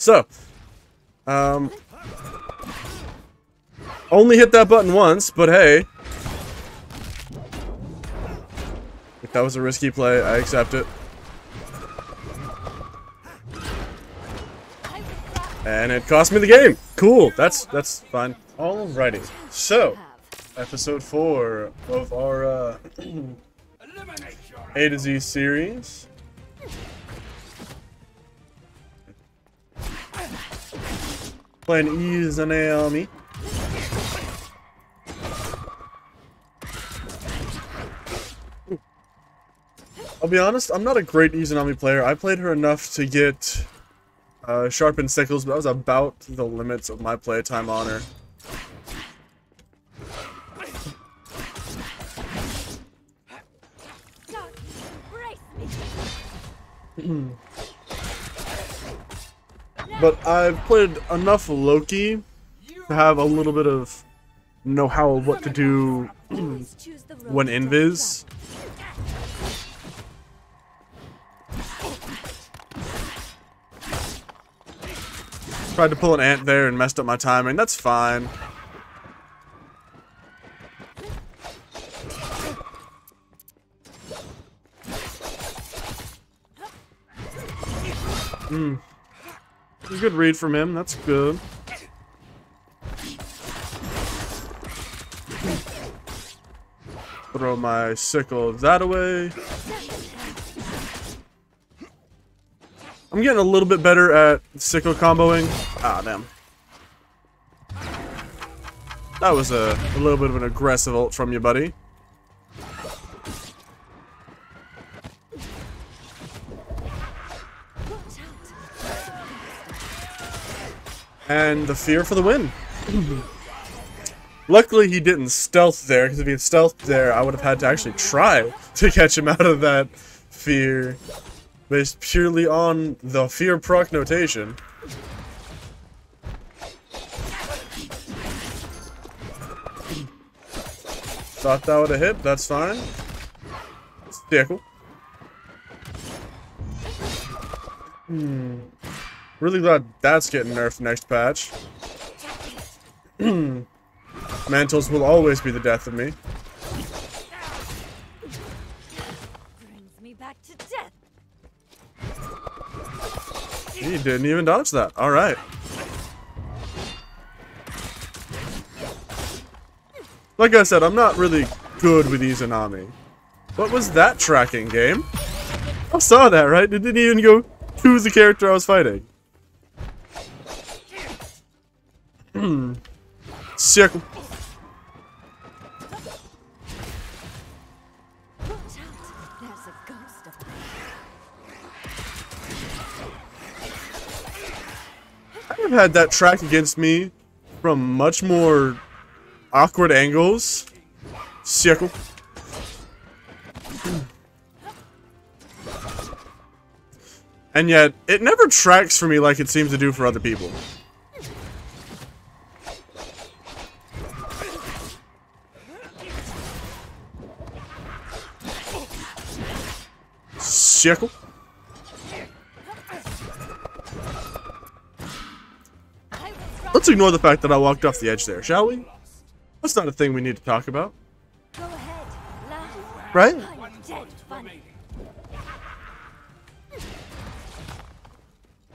So, um, only hit that button once, but hey. If that was a risky play, I accept it. And it cost me the game. Cool. That's that's fine. Alrighty. So, episode four of our uh, A to Z series. Playing Izanami. I'll be honest, I'm not a great Izanami player. I played her enough to get uh, sharpened sickles, but that was about the limits of my playtime on her. but I've played enough Loki to have a little bit of know-how of what to do when invis. Tried to pull an ant there and messed up my timing. That's fine. Hmm. Hmm. Good read from him. That's good. Throw my sickle that away. I'm getting a little bit better at sickle comboing. Ah, damn. That was a, a little bit of an aggressive ult from you, buddy. And the fear for the win. Luckily, he didn't stealth there, because if he had stealthed there, I would have had to actually try to catch him out of that fear. Based purely on the fear proc notation. Thought that would have hit, that's fine. Stickle. Hmm. Really glad that's getting nerfed next patch. Mantles will always be the death of me. He didn't even dodge that. Alright. Like I said, I'm not really good with Izanami. What was that tracking game? I saw that, right? It didn't even go to the character I was fighting. Circle. I've had that track against me from much more awkward angles. Circle. And yet, it never tracks for me like it seems to do for other people. Circle. Let's ignore the fact that I walked off the edge there, shall we? That's not a thing we need to talk about. Right?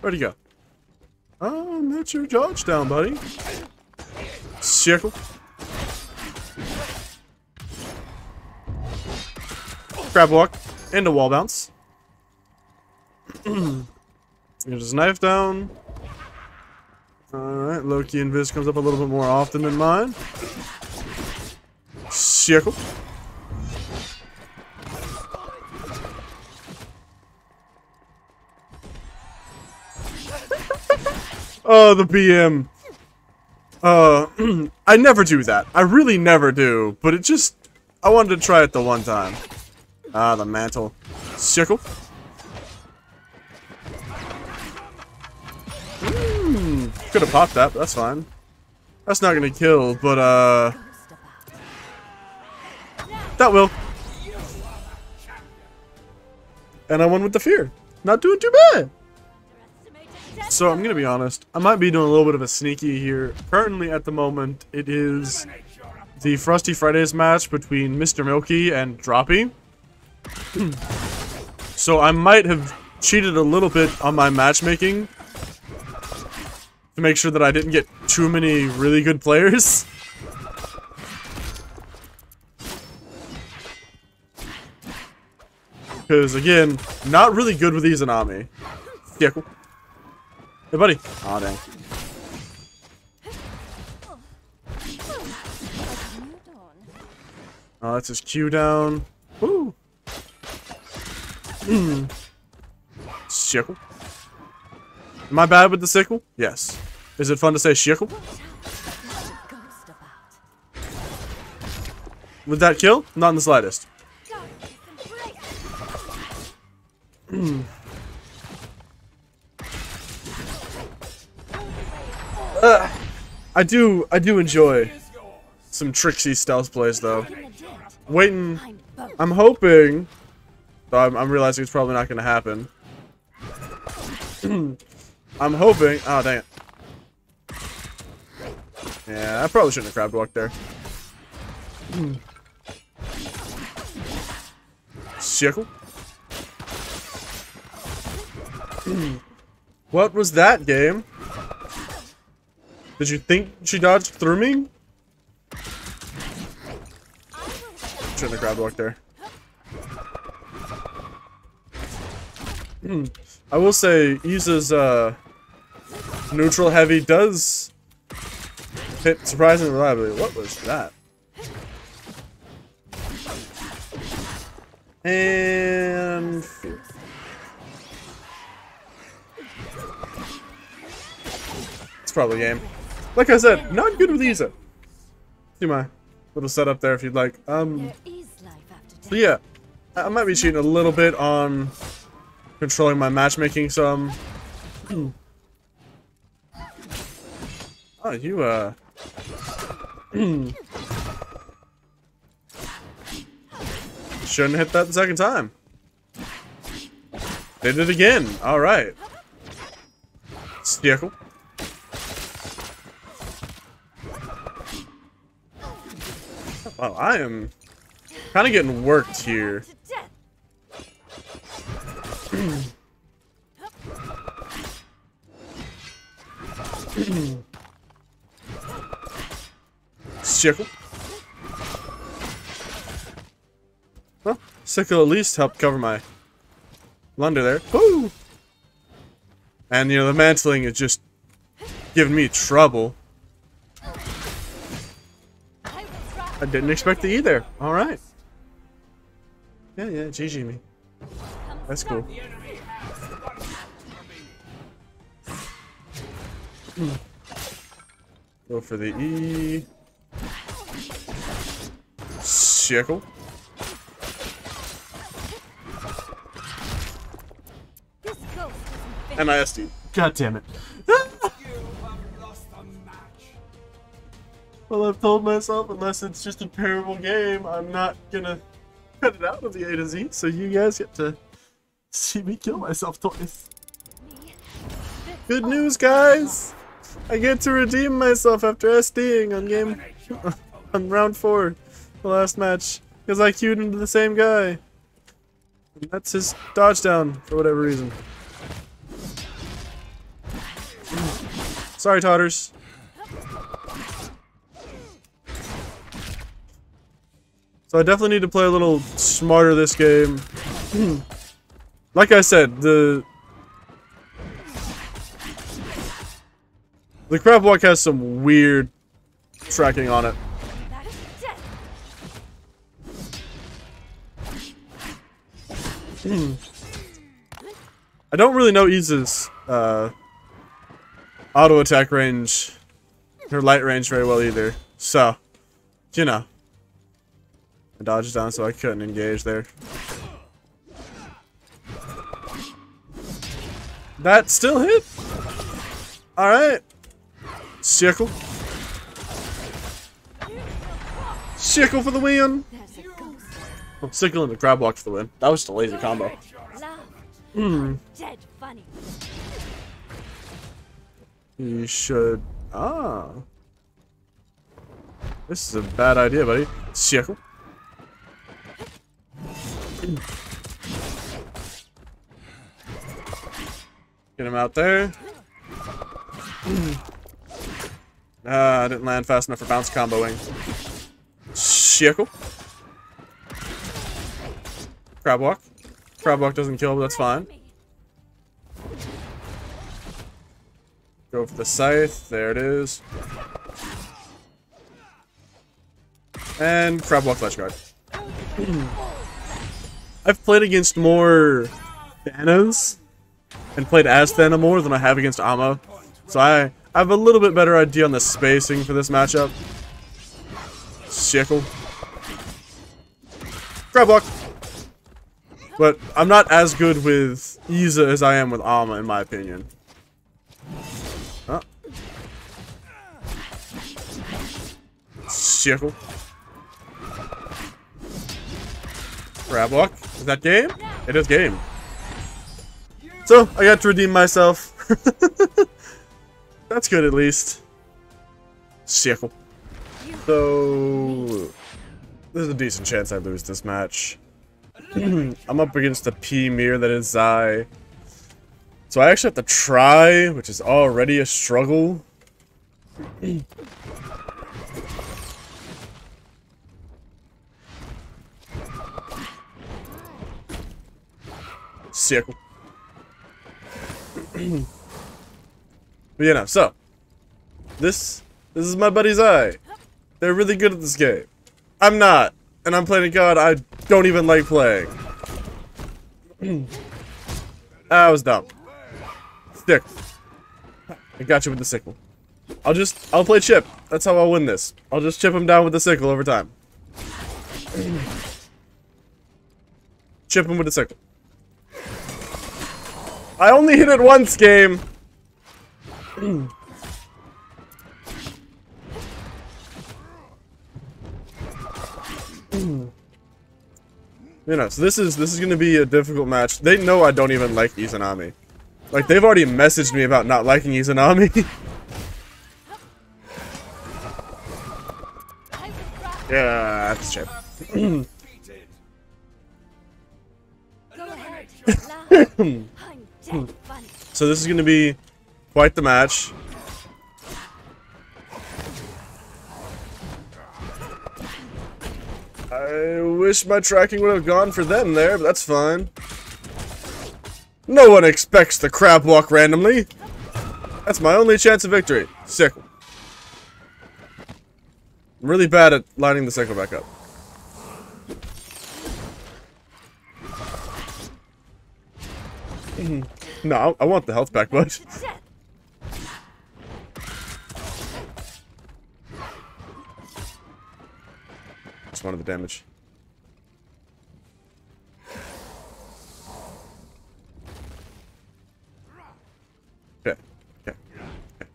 Where'd he go? Oh, that's your dodge down, buddy. Circle. Grab walk. Into wall bounce. Here's his knife down. Alright, Loki Invis comes up a little bit more often than mine. Circle. oh, the BM. Uh, I never do that. I really never do, but it just... I wanted to try it the one time. Ah, the mantle. Circle. Could have popped that, but that's fine. That's not gonna kill, but uh... That will. And I won with the fear. Not doing too bad. So I'm gonna be honest. I might be doing a little bit of a sneaky here. Currently, at the moment, it is the Frosty Fridays match between Mr. Milky and Droppy. so I might have cheated a little bit on my matchmaking to make sure that I didn't get too many really good players. Because, again, not really good with Izanami. Yeah. Hey, buddy. Aw, oh, dang. Oh, that's his Q down. Woo! Hmm. Sickle. Am I bad with the sickle? Yes. Is it fun to say sickle? Would that kill? Not in the slightest. Uh, I do, I do enjoy some tricksy stealth plays though. Waiting, I'm hoping, I'm, I'm realizing it's probably not going to happen. I'm hoping, oh dang it. Yeah, I probably shouldn't have crab walked there. Sickle. what was that game? Did you think she dodged through me? Shouldn't have crab walked there. Hmm. I will say, Iza's uh, neutral heavy does hit surprisingly reliably. What was that? And... It's probably game. Like I said, not good with Iza. See my little setup there if you'd like. Um, so yeah, I might be cheating a little bit on controlling my matchmaking some. Oh, you, uh... Shouldn't hit that the second time. Did it again. Alright. Stickle. Wow, I am kind of getting worked here. Sickle. Well, Sickle at least helped cover my blunder there. Woo! And, you know, the mantling is just giving me trouble. I didn't expect it either. Alright. Yeah, yeah, GG me. That's cool. Go for the E. Circle. And I ISD. God damn it. well, I've told myself, unless it's just a terrible game, I'm not gonna cut it out of the A to Z, so you guys get to see me kill myself twice. Good news, guys! I get to redeem myself after SDing on game... on round 4, the last match, because I queued into the same guy. And that's his dodge down, for whatever reason. Sorry, Totters. So I definitely need to play a little smarter this game. like I said, the... The crab walk has some weird tracking on it. I don't really know Iza's uh, auto attack range, her light range very well either. So, you know. I dodged down so I couldn't engage there. That still hit. Alright. Circle. Circle for the win. And the crab walk for the win. That was a lazy combo. Hmm. You should... Ah. This is a bad idea, buddy. Circle. Get him out there. Ah, I didn't land fast enough for bounce comboing. Circle. Crab walk. Crab walk doesn't kill, but that's fine. Go for the scythe. There it is. And crab walk ledge guard. I've played against more Thanos and played as Thana more than I have against Amma. So I have a little bit better idea on the spacing for this matchup. Sickle. Crab walk. But I'm not as good with Iza as I am with Amma, in my opinion. Huh? Sickle. Crab walk. Is that game? It is game. So, I got to redeem myself. That's good at least. Sickle. So, there's a decent chance I lose this match. I'm up against the P mirror that is Zai. So I actually have to try, which is already a struggle. Circle. but you know, so this this is my buddy Zai. They're really good at this game. I'm not, and I'm playing a god I don't even like playing. Ah, that was dumb. Stick. I got you with the sickle. I'll just, I'll play chip. That's how I'll win this. I'll just chip him down with the sickle over time. chip him with the sickle. I only hit it once, game. You know, so this is this is gonna be a difficult match. They know I don't even like Izanami. Like they've already messaged me about not liking Izanami. yeah, that's chip. so this is gonna be quite the match. I wish my tracking would have gone for them there, but that's fine. No one expects the crab walk randomly. That's my only chance of victory. Sickle. I'm really bad at lining the sickle back up. no, I want the health back, bud. Just of the damage. Okay. Okay. okay.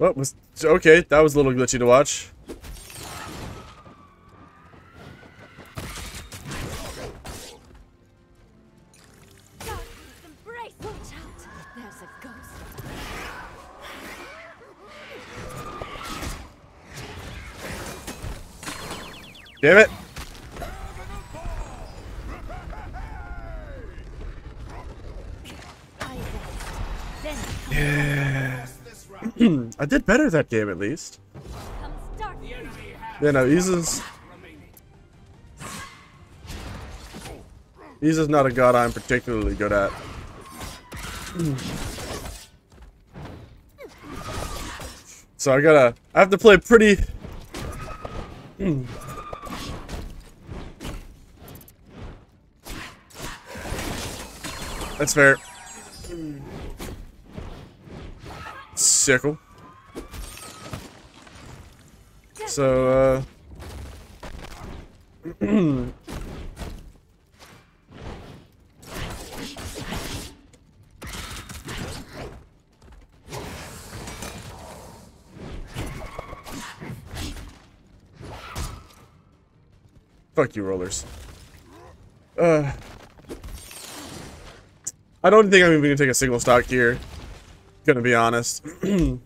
Well, was okay. That was a little glitchy to watch. Damn it! Yeah. I did better that game at least. Yeah, no, Iza's... Iza's not a god I'm particularly good at. So I gotta... I have to play pretty... That's fair. Sickle. So, uh... Fuck you, rollers. Uh... I don't think I'm even gonna take a single stock here. Gonna be honest.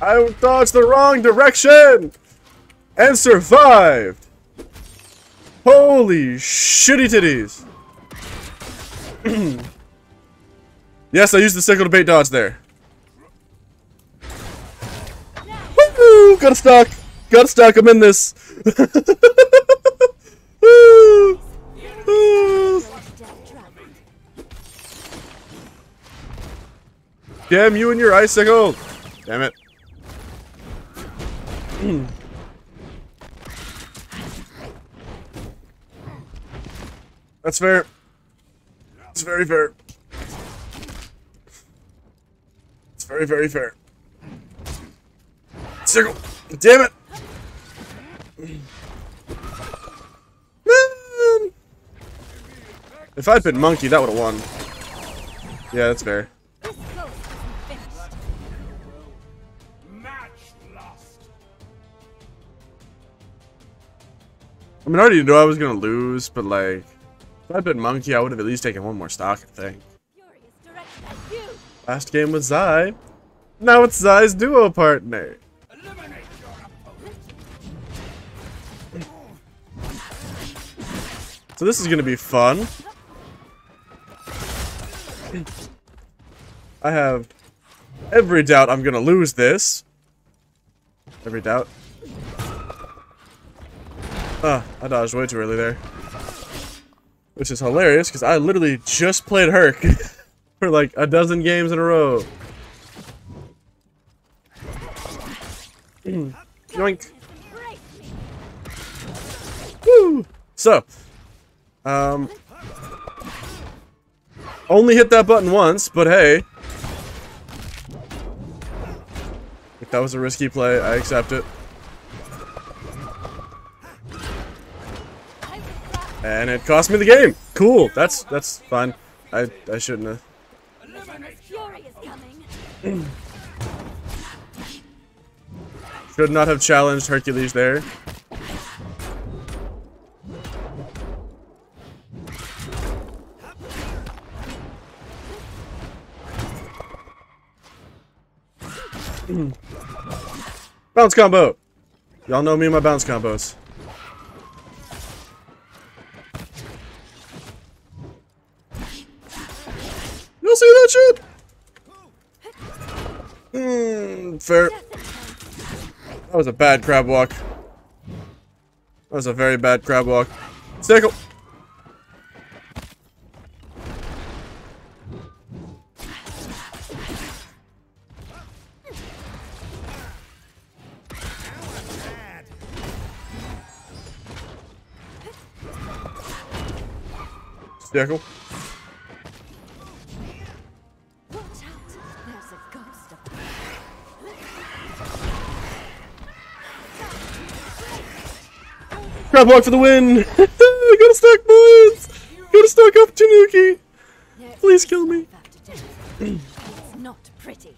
I dodged the wrong direction! And survived! Holy shitty titties! yes, I used the sickle to bait dodge there. Got stuck! Got stuck, I'm in this! Damn you and your icicle! Damn it. That's fair. It's very fair. It's very, very fair. Circle! Damn it! Man! If I'd been monkey, that would have won. Yeah, that's fair. I mean, I already knew I was gonna lose, but like, if I'd been Monkey, I would have at least taken one more stock, I think. Last game was Zai. Now it's Zai's duo partner. So this is gonna be fun. I have every doubt I'm gonna lose this. Every doubt. Ah, I dodged way too early there. Which is hilarious, because I literally just played Herc for like a dozen games in a row. Yoink. Woo! So, um, only hit that button once, but hey. If that was a risky play, I accept it. And it cost me the game. Cool. That's that's fine. I I shouldn't have. Should not have challenged Hercules there. bounce combo! Y'all know me and my bounce combos. You'll see that shit? Hmm, fair. That was a bad crab walk. That was a very bad crab walk. Stickle! Stickle. Crab walk for the win! Got a stuck, boys! Got a stuck up Tanuki! Please kill me. it's not pretty.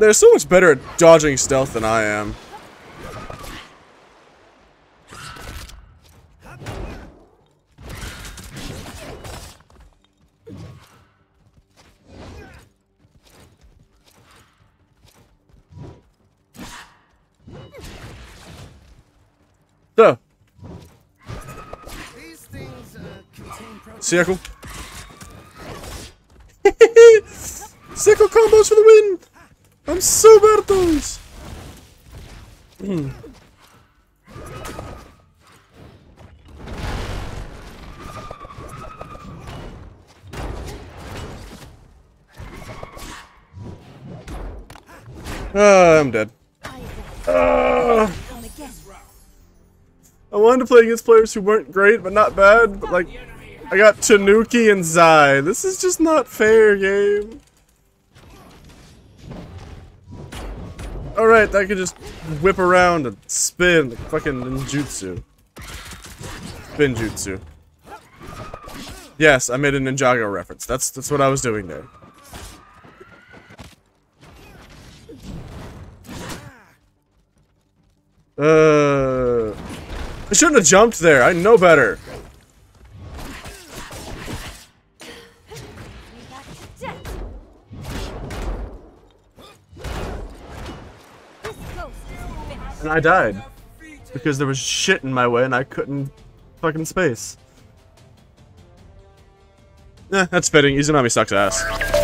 They're so much better at dodging stealth than I am. So. Circle. Circle combos for the win! I'm so bad at those! Hmm. Ah, I'm dead. Ah. I wanted to play against players who weren't great, but not bad, but like, I got Tanuki and Zai. This is just not fair, game. Alright, I can just whip around and spin the fucking ninjutsu. Ninjutsu. Yes, I made a Ninjago reference. That's that's what I was doing there. Uh, I shouldn't have jumped there. I know better. And I died. Because there was shit in my way and I couldn't fucking space. Eh, that's fitting. Izanami sucks ass.